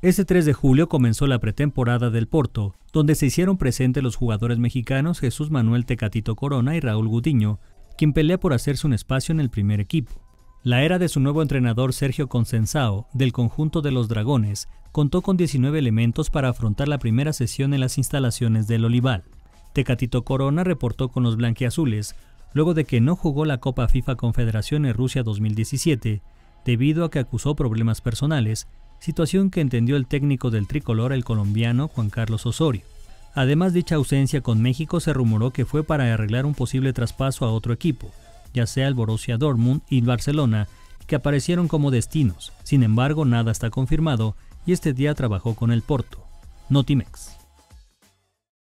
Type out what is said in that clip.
Ese 3 de julio comenzó la pretemporada del Porto, donde se hicieron presentes los jugadores mexicanos Jesús Manuel Tecatito Corona y Raúl Gudiño, quien pelea por hacerse un espacio en el primer equipo. La era de su nuevo entrenador Sergio Consensao, del conjunto de los Dragones, contó con 19 elementos para afrontar la primera sesión en las instalaciones del Olival. Tecatito Corona reportó con los blanquiazules, luego de que no jugó la Copa FIFA Confederaciones Rusia 2017, debido a que acusó problemas personales situación que entendió el técnico del tricolor, el colombiano Juan Carlos Osorio. Además, dicha ausencia con México se rumoró que fue para arreglar un posible traspaso a otro equipo, ya sea el Borussia Dortmund y Barcelona, que aparecieron como destinos. Sin embargo, nada está confirmado y este día trabajó con el Porto. Notimex.